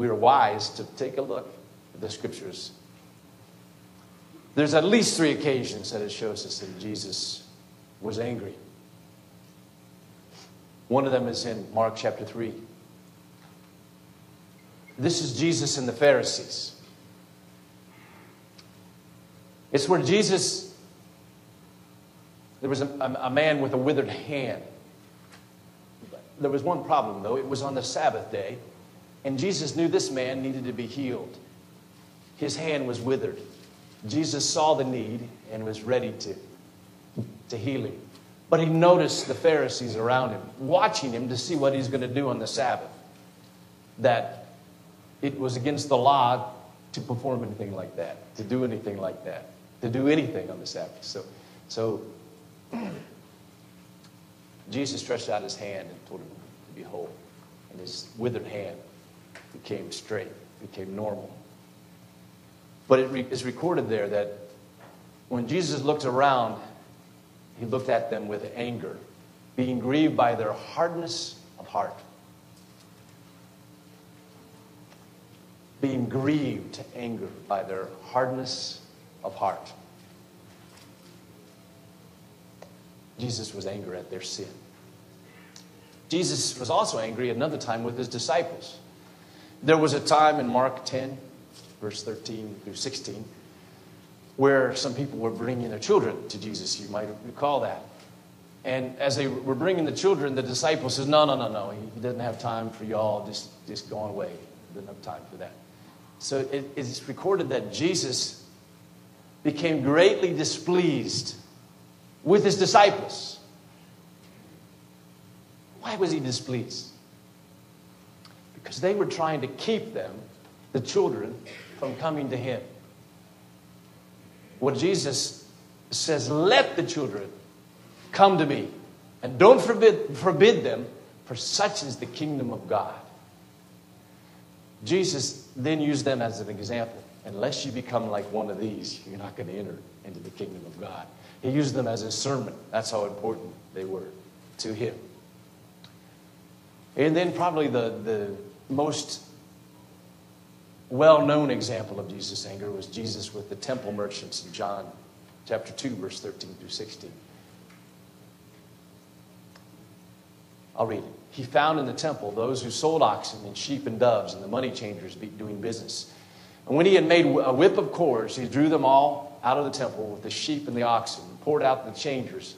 we are wise to take a look at the scriptures. There's at least three occasions that it shows us that Jesus was angry. One of them is in Mark chapter 3. This is Jesus and the Pharisees. It's where Jesus, there was a, a, man with a withered hand. There was one problem, though. It was on the Sabbath day, and Jesus knew this man needed to be healed. His hand was withered. Jesus saw the need and was ready to, to heal him. But he noticed the Pharisees around him, watching him to see what he's going to do on the Sabbath. That it was against the law to perform anything like that, to do anything like that, to do anything on the Sabbath. So, so Jesus stretched out his hand and told him to be whole. And his withered hand became straight, became normal. But it re- is recorded there that when Jesus looked around, he looked at them with anger, being grieved by their hardness of heart. Being grieved to anger by their hardness of heart. Jesus was angry at their sin. Jesus was also angry another time with his disciples. There was a time in Mark 10 verse 13 through 16, where some people were bringing their children to Jesus. You might recall that. And as they were bringing the children, the disciples says, "No, no, no, no. He doesn't have time for y'all. Just, just go away. Doesn't have time for that." So it, it's recorded that Jesus became greatly displeased with his disciples. Why was he displeased? Because they were trying to keep them, the children, from coming to him. What Jesus says, let the children come to me and don't forbid, forbid them, for such is the kingdom of God. Jesus then used them as an example. Unless you become like one of these, you're not going to enter into the kingdom of God. He used them as a sermon. That's how important they were to him. And then, probably the, the most well known example of Jesus' anger was Jesus with the temple merchants in John chapter 2, verse 13 through 16. I'll read it. He found in the temple those who sold oxen and sheep and doves and the money changers doing business. And when he had made a whip of cords, he drew them all out of the temple with the sheep and the oxen, and poured out the changers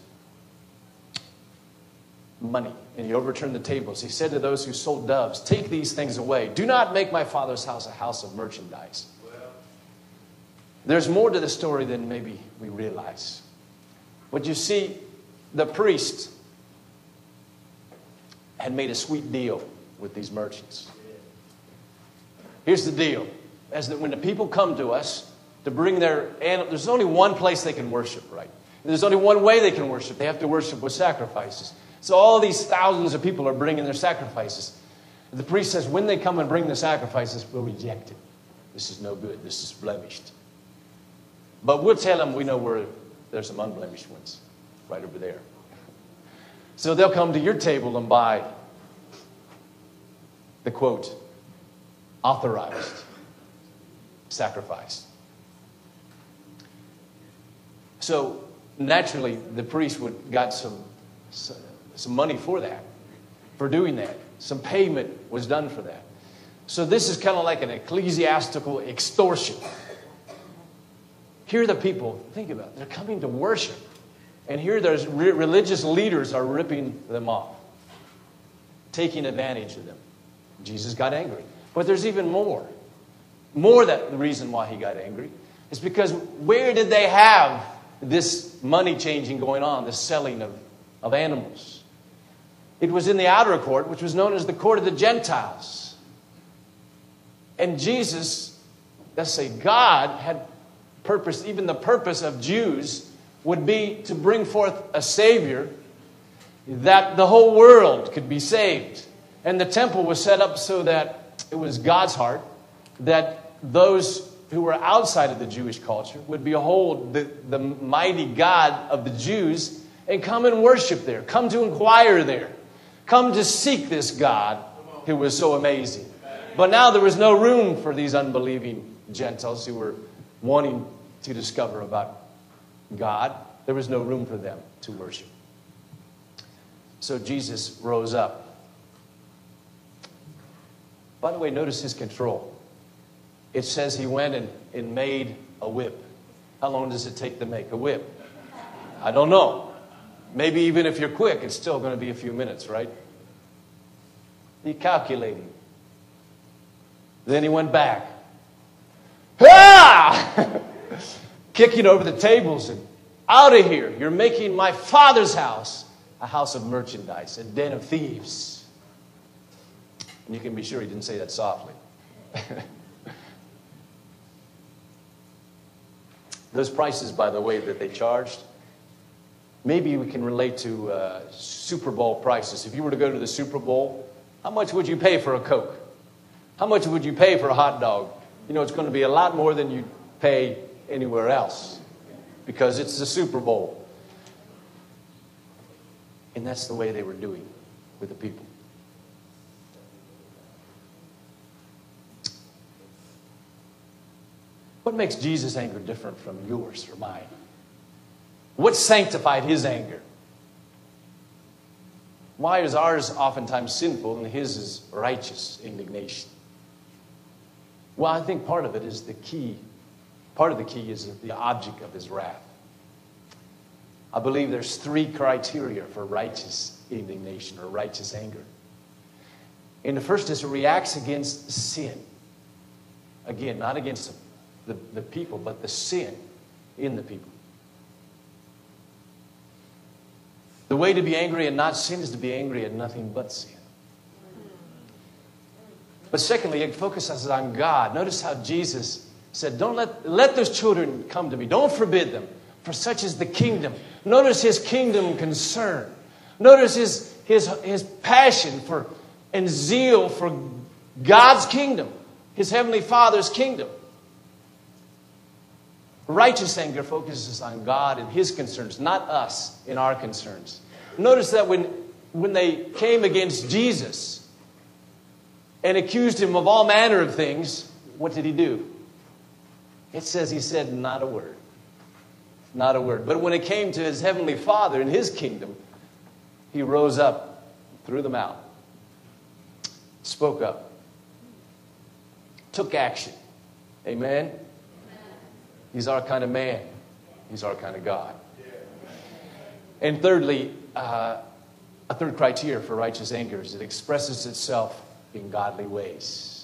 money and he overturned the tables. He said to those who sold doves, Take these things away. Do not make my father's house a house of merchandise. There's more to the story than maybe we realize. But you see, the priest had made a sweet deal with these merchants. Here's the deal as that when the people come to us to bring their animals, there's only one place they can worship, right? There's only one way they can worship. They have to worship with sacrifices. So all these thousands of people are bringing their sacrifices. The priest says, when they come and bring the sacrifices, we'll reject it. This is no good. This is blemished. But we'll tell them we know where there's some unblemished ones right over there. So they'll come to your table and buy the quote, authorized sacrifice. So naturally, the priest would got some some money for that, for doing that. Some payment was done for that. So this is kind of like an ecclesiastical extortion. Here the people, think about it, they're coming to worship. And here there's re- religious leaders are ripping them off, taking advantage of them. Jesus got angry. But there's even more. More that the reason why he got angry is because where did they have this money changing going on, this selling of, of animals? It was in the outer court, which was known as the court of the Gentiles. And Jesus, let's say God, had purpose, even the purpose of Jews would be to bring forth a Savior that the whole world could be saved. And the temple was set up so that it was God's heart that those who were outside of the Jewish culture would behold the, the mighty God of the Jews and come and worship there, come to inquire there. Come to seek this God who was so amazing. But now there was no room for these unbelieving Gentiles who were wanting to discover about God. There was no room for them to worship. So Jesus rose up. By the way, notice his control. It says he went and, and made a whip. How long does it take to make a whip? I don't know. Maybe even if you're quick, it's still going to be a few minutes, right? Be calculating. Then he went back. Ah! Kicking over the tables and out of here. You're making my father's house a house of merchandise, a den of thieves. And you can be sure he didn't say that softly. Those prices, by the way, that they charged, maybe we can relate to uh, Super Bowl prices. If you were to go to the Super Bowl, how much would you pay for a Coke? How much would you pay for a hot dog? You know, it's going to be a lot more than you pay anywhere else because it's the Super Bowl. And that's the way they were doing with the people. What makes Jesus' anger different from yours or mine? What sanctified his anger? Why is ours oftentimes sinful and his is righteous indignation? Well, I think part of it is the key. Part of the key is the object of his wrath. I believe there's three criteria for righteous indignation or righteous anger. And the first is it reacts against sin. Again, not against the, the people, but the sin in the people. The way to be angry and not sin is to be angry at nothing but sin. But secondly, it focuses on God. Notice how Jesus said, Don't let, let those children come to me. Don't forbid them, for such is the kingdom. Notice his kingdom concern. Notice his, his, his passion for and zeal for God's kingdom, his heavenly Father's kingdom. Righteous anger focuses on God and his concerns, not us in our concerns. Notice that when, when they came against Jesus and accused him of all manner of things, what did he do? It says he said not a word. Not a word. But when it came to his heavenly Father and his kingdom, he rose up, threw them out, spoke up, took action. Amen? He's our kind of man, he's our kind of God. And thirdly, uh, a third criteria for righteous anger is it expresses itself in godly ways.